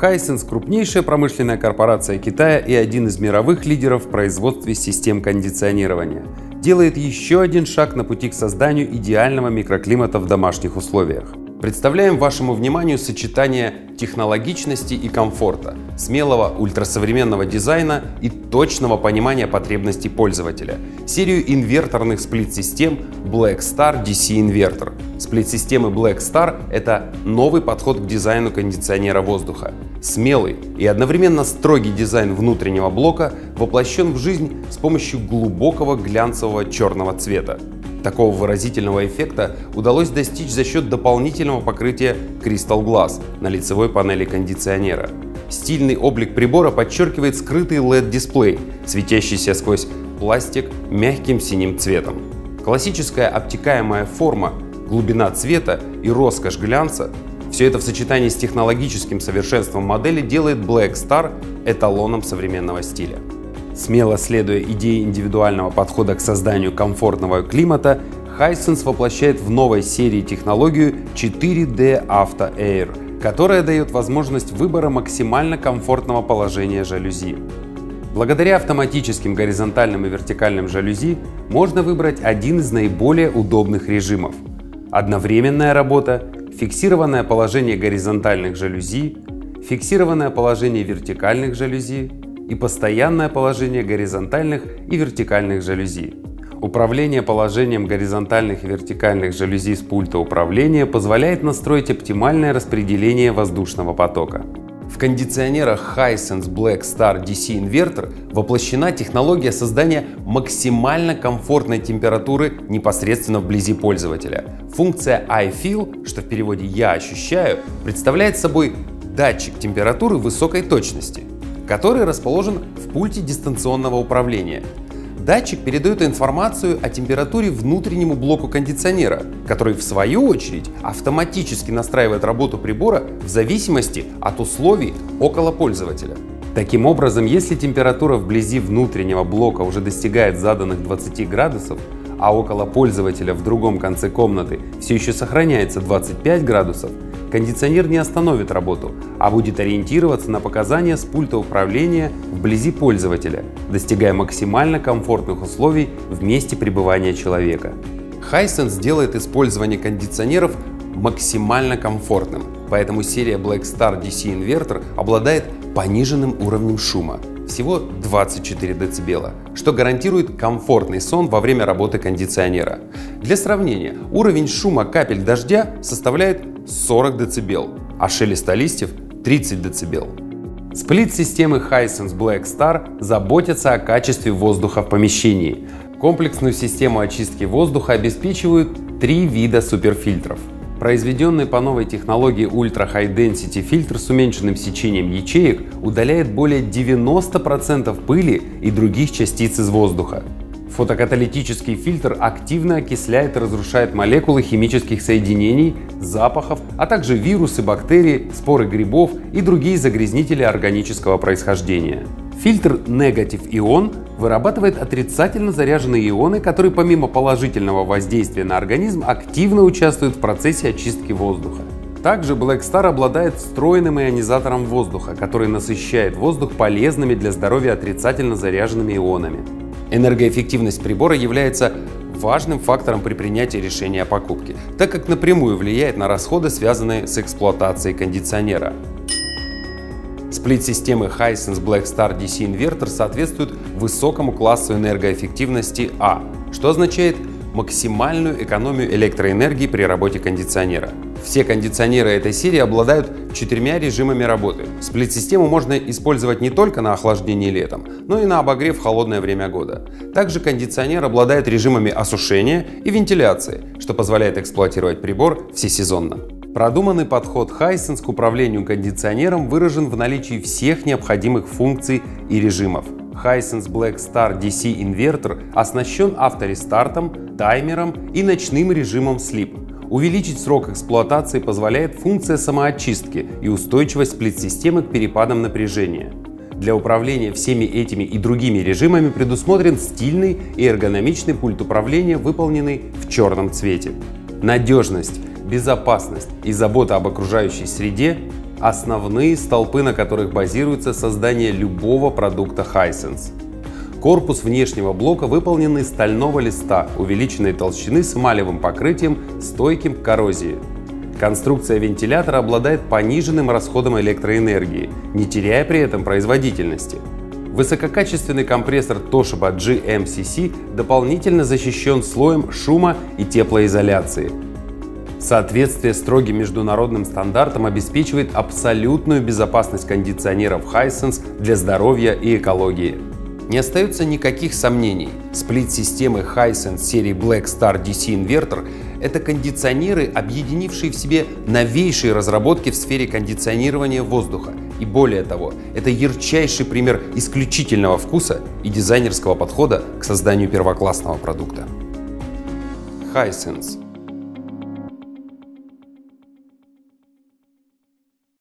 Hisense – крупнейшая промышленная корпорация Китая и один из мировых лидеров в производстве систем кондиционирования. Делает еще один шаг на пути к созданию идеального микроклимата в домашних условиях. Представляем вашему вниманию сочетание технологичности и комфорта, смелого ультрасовременного дизайна и точного понимания потребностей пользователя. Серию инверторных сплит-систем Black Star DC Inverter. Сплит-системы Black Star — это новый подход к дизайну кондиционера воздуха. Смелый и одновременно строгий дизайн внутреннего блока воплощен в жизнь с помощью глубокого глянцевого черного цвета. Такого выразительного эффекта удалось достичь за счет дополнительного покрытия Crystal Glass на лицевой панели кондиционера. Стильный облик прибора подчеркивает скрытый LED-дисплей, светящийся сквозь пластик мягким синим цветом. Классическая обтекаемая форма, глубина цвета и роскошь глянца – все это в сочетании с технологическим совершенством модели делает Black Star эталоном современного стиля. Смело следуя идее индивидуального подхода к созданию комфортного климата, Hisense воплощает в новой серии технологию 4D Auto Air, которая дает возможность выбора максимально комфортного положения жалюзи. Благодаря автоматическим горизонтальным и вертикальным жалюзи можно выбрать один из наиболее удобных режимов. Одновременная работа, фиксированное положение горизонтальных жалюзи, фиксированное положение вертикальных жалюзи, и постоянное положение горизонтальных и вертикальных жалюзи. Управление положением горизонтальных и вертикальных жалюзи с пульта управления позволяет настроить оптимальное распределение воздушного потока. В кондиционерах Hisense Black Star DC Inverter воплощена технология создания максимально комфортной температуры непосредственно вблизи пользователя. Функция iFeel, что в переводе «я ощущаю», представляет собой датчик температуры высокой точности который расположен в пульте дистанционного управления. Датчик передает информацию о температуре внутреннему блоку кондиционера, который в свою очередь автоматически настраивает работу прибора в зависимости от условий около пользователя. Таким образом, если температура вблизи внутреннего блока уже достигает заданных 20 градусов, а около пользователя в другом конце комнаты все еще сохраняется 25 градусов, кондиционер не остановит работу, а будет ориентироваться на показания с пульта управления вблизи пользователя, достигая максимально комфортных условий в месте пребывания человека. Hisense делает использование кондиционеров максимально комфортным, поэтому серия Black Star DC Inverter обладает пониженным уровнем шума, всего 24 дБ, что гарантирует комфортный сон во время работы кондиционера. Для сравнения, уровень шума капель дождя составляет 40 дБ, а шелеста листьев 30 дБ. Сплит-системы Hisense Black Star заботятся о качестве воздуха в помещении. Комплексную систему очистки воздуха обеспечивают три вида суперфильтров. Произведенный по новой технологии Ultra High Density фильтр с уменьшенным сечением ячеек удаляет более 90% пыли и других частиц из воздуха. Фотокаталитический фильтр активно окисляет и разрушает молекулы химических соединений, запахов, а также вирусы, бактерии, споры грибов и другие загрязнители органического происхождения. Фильтр Negative Ion вырабатывает отрицательно заряженные ионы, которые помимо положительного воздействия на организм активно участвуют в процессе очистки воздуха. Также Black Star обладает встроенным ионизатором воздуха, который насыщает воздух полезными для здоровья отрицательно заряженными ионами. Энергоэффективность прибора является важным фактором при принятии решения о покупке, так как напрямую влияет на расходы, связанные с эксплуатацией кондиционера. Сплит-системы Hisense Black Star DC Inverter соответствуют высокому классу энергоэффективности А, что означает максимальную экономию электроэнергии при работе кондиционера. Все кондиционеры этой серии обладают четырьмя режимами работы. Сплит-систему можно использовать не только на охлаждение летом, но и на обогрев в холодное время года. Также кондиционер обладает режимами осушения и вентиляции, что позволяет эксплуатировать прибор всесезонно. Продуманный подход Hisense к управлению кондиционером выражен в наличии всех необходимых функций и режимов. Hisense Black Star DC Inverter оснащен авторестартом, таймером и ночным режимом Sleep. Увеличить срок эксплуатации позволяет функция самоочистки и устойчивость сплит-системы к перепадам напряжения. Для управления всеми этими и другими режимами предусмотрен стильный и эргономичный пульт управления, выполненный в черном цвете. Надежность, безопасность и забота об окружающей среде – основные столпы, на которых базируется создание любого продукта Hisense. Корпус внешнего блока выполнен из стального листа увеличенной толщины с эмалевым покрытием, стойким к коррозии. Конструкция вентилятора обладает пониженным расходом электроэнергии, не теряя при этом производительности. Высококачественный компрессор Toshiba GMCC дополнительно защищен слоем шума и теплоизоляции. Соответствие строгим международным стандартам обеспечивает абсолютную безопасность кондиционеров Hisense для здоровья и экологии. Не остается никаких сомнений. Сплит-системы Hisense серии Black Star DC Inverter — это кондиционеры, объединившие в себе новейшие разработки в сфере кондиционирования воздуха. И более того, это ярчайший пример исключительного вкуса и дизайнерского подхода к созданию первоклассного продукта. Hisense